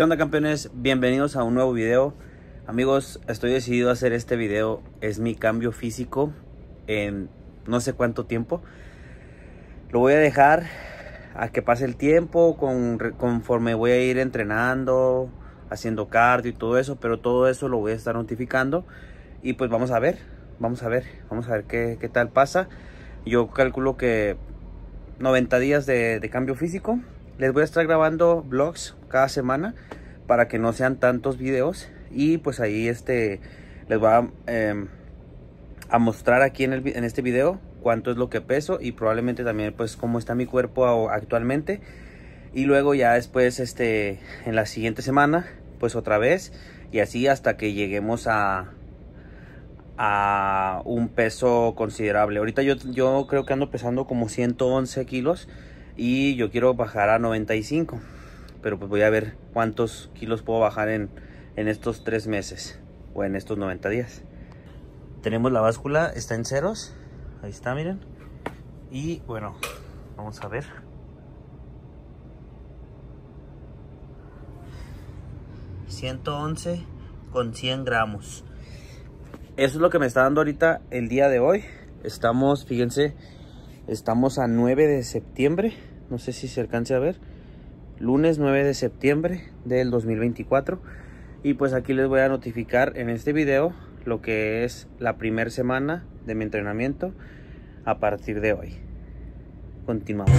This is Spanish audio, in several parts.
¿Qué onda campeones? Bienvenidos a un nuevo video. Amigos, estoy decidido a hacer este video. Es mi cambio físico en no sé cuánto tiempo. Lo voy a dejar a que pase el tiempo con, conforme voy a ir entrenando, haciendo cardio y todo eso. Pero todo eso lo voy a estar notificando. Y pues vamos a ver, vamos a ver, vamos a ver qué, tal pasa. Yo calculo que 90 días de cambio físico. Les voy a estar grabando vlogs cada semana para que no sean tantos videos. Y pues ahí este les voy a, eh, a mostrar aquí en, el, en, este video cuánto es lo que peso y probablemente también pues cómo está mi cuerpo actualmente. Y luego ya después este en la siguiente semana pues otra vez. Y así hasta que lleguemos a a un peso considerable. Ahorita yo, yo creo que ando pesando como 111 kilos y yo quiero bajar a 95 pero pues voy a ver cuántos kilos puedo bajar en, en estos tres meses o en estos 90 días. Tenemos la báscula, está en ceros, ahí está, miren. Y bueno, vamos a ver. ...111 con 100 gramos. Eso es lo que me está dando ahorita el día de hoy. Estamos, fíjense, estamos a 9 de septiembre. No sé si se alcance a ver. Lunes 9 de septiembre del 2024 y pues aquí les voy a notificar en este video lo que es la primera semana de mi entrenamiento a partir de hoy. Continuamos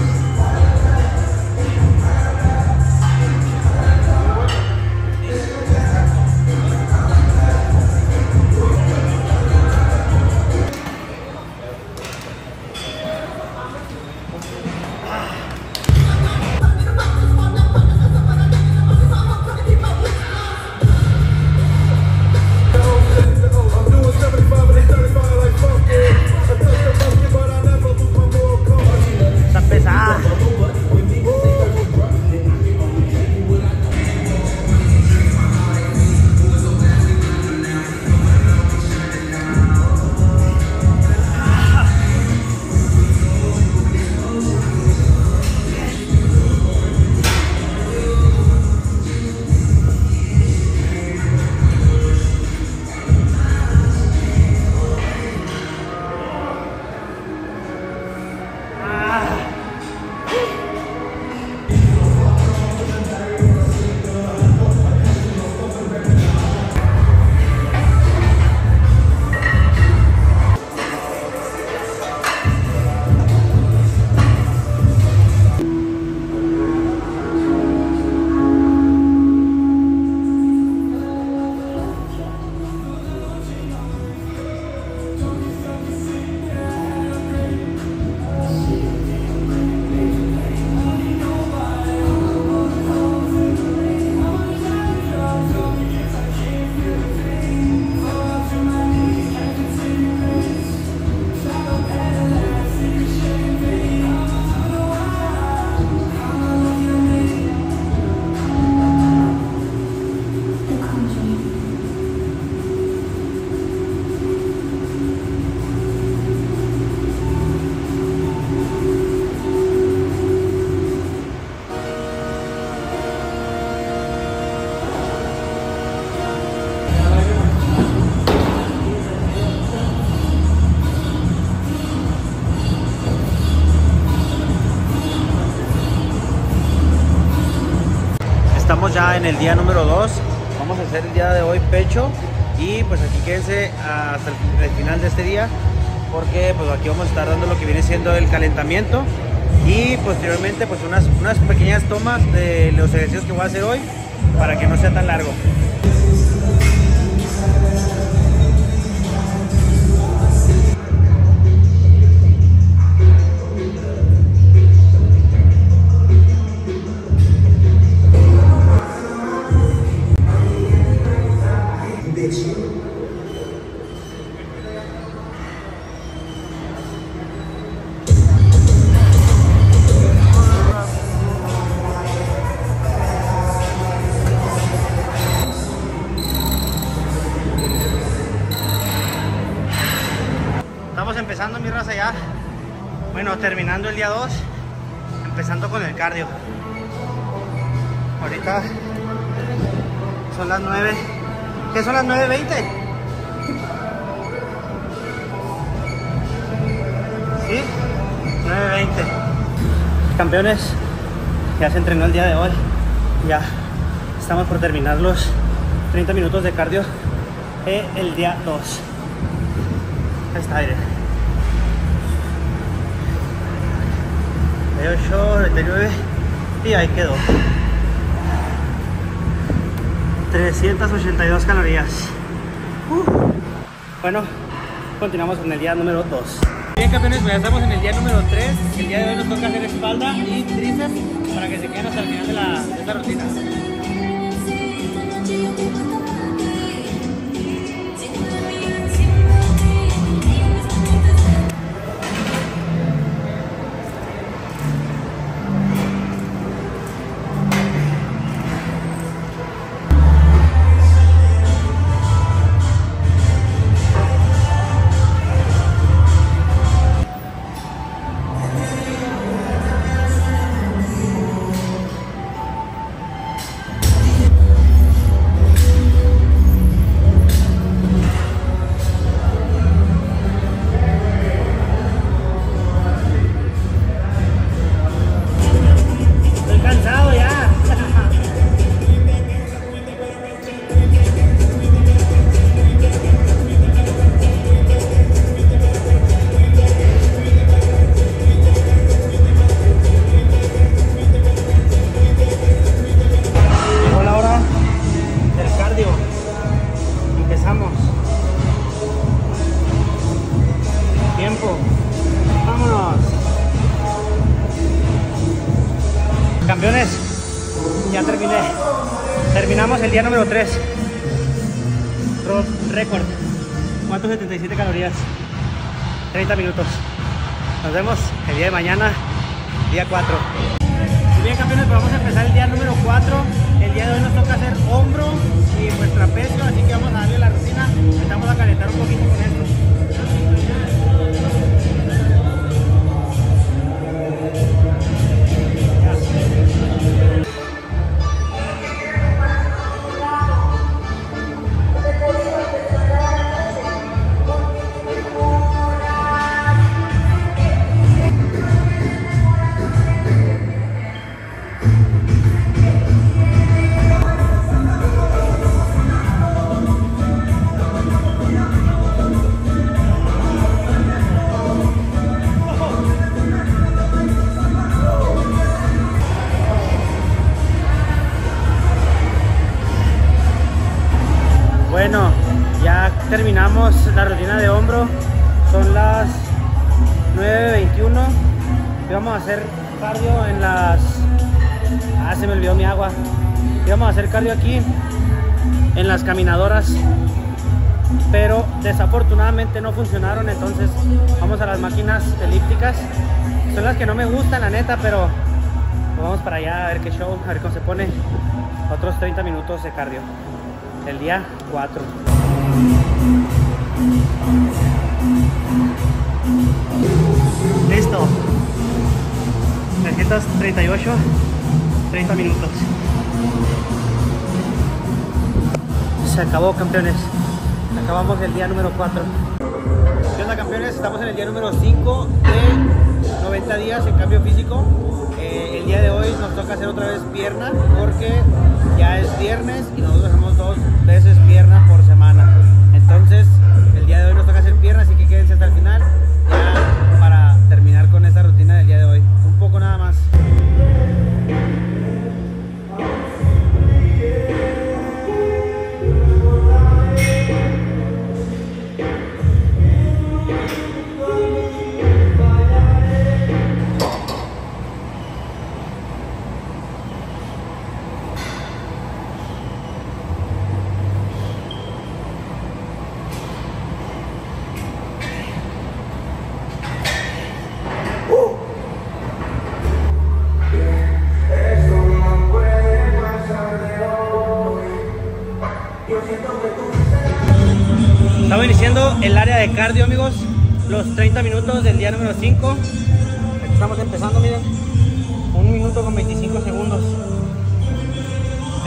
en el día número 2 vamos a hacer el día de hoy pecho. Y pues aquí quédense hasta el, el, final de este día porque pues aquí vamos a estar dando lo que viene siendo el calentamiento. Y posteriormente pues unas, unas pequeñas tomas de los ejercicios que voy a hacer hoy para que no sea tan largo mi raza ya. Bueno, terminando el día 2, empezando con el cardio. Ahorita son las 9. ¿Qué son las 9.20? ¿Sí? 9.20. Campeones, ya se entrenó el día de hoy. Ya estamos por terminar los 30 minutos de cardio eh, el día 2. Ahí está aire. 8, 99 y ahí quedó. 382 calorías. Uh. Bueno, continuamos con el día número 2. Bien campeones, pues ya estamos en el día número 3. El día de hoy nos toca hacer espalda y tríceps para que se queden hasta el final de, la, de esta rutina. Terminamos el día número 3. Récord. 477 calorías. 30 minutos. Nos vemos el día de mañana, día 4. Muy bien, campeones, pues vamos a empezar el día número 4. El día de hoy nos toca hacer hombro y pues trapecio, así que vamos a darle la rutina. Empezamos a calentar un poquito con esto. Bueno, ya terminamos la rutina de hombro. Son las 9.21. Y vamos a hacer cardio en las... Ah, se me olvidó mi agua. Vamos a hacer cardio aquí en las caminadoras. Pero desafortunadamente no funcionaron. Entonces vamos a las máquinas elípticas. Son las que no me gustan, la neta, pero vamos para allá a ver qué show, a ver cómo se pone. Otros 30 minutos de cardio el día 4. Listo. 338, 30 minutos. Se acabó, campeones. Acabamos el día número 4. ¿Qué onda, campeones? Estamos en el día número 5 de 90 días en cambio físico. Eh, el día de hoy nos toca hacer otra vez pierna porque ya es viernes y nosotros veces pierna por Estamos iniciando el área de cardio, amigos. Los 30 minutos del día número 5. Estamos empezando, miren. Un minuto con 25 segundos.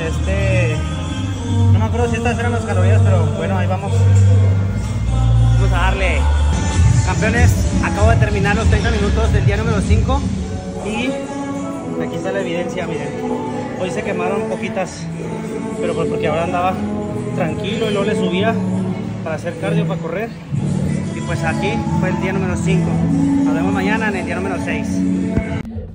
Este. No me acuerdo si estas eran las calorías, pero bueno, ahí vamos. Vamos a darle. Campeones, acabo de terminar los 30 minutos del día número 5 y aquí está la evidencia, miren. Hoy se quemaron poquitas, pero pues porque ahora andaba tranquilo y luego le subía para hacer cardio, para correr. Y pues aquí fue el día número 5. Nos vemos mañana en el día número 6.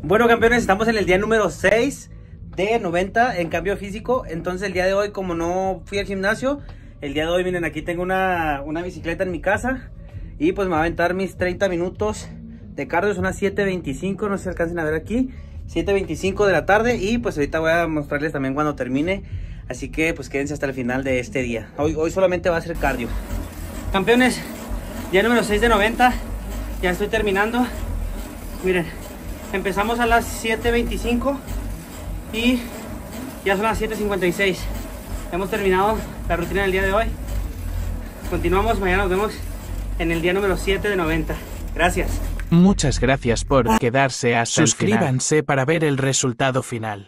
Bueno, campeones, estamos en el día número 6 de 90 en cambio físico. Entonces, el día de hoy, como no fui al gimnasio, el día de hoy, miren, aquí tengo una, una bicicleta en mi casa. Y pues me va a aventar mis 30 minutos de cardio. Son las 7.25, no se alcancen a ver aquí. 7.25 de la tarde. Y pues ahorita voy a mostrarles también cuando termine. Así que pues quédense hasta el final de este día. Hoy, hoy solamente va a ser cardio. Campeones, día número 6 de 90. Ya estoy terminando. Miren, empezamos a las 7.25 y ya son las 7.56. Hemos terminado la rutina del día de hoy. Continuamos, mañana nos vemos en el día número 7 de 90. Gracias. Muchas gracias por quedarse hasta el final. Suscríbanse para ver el resultado final.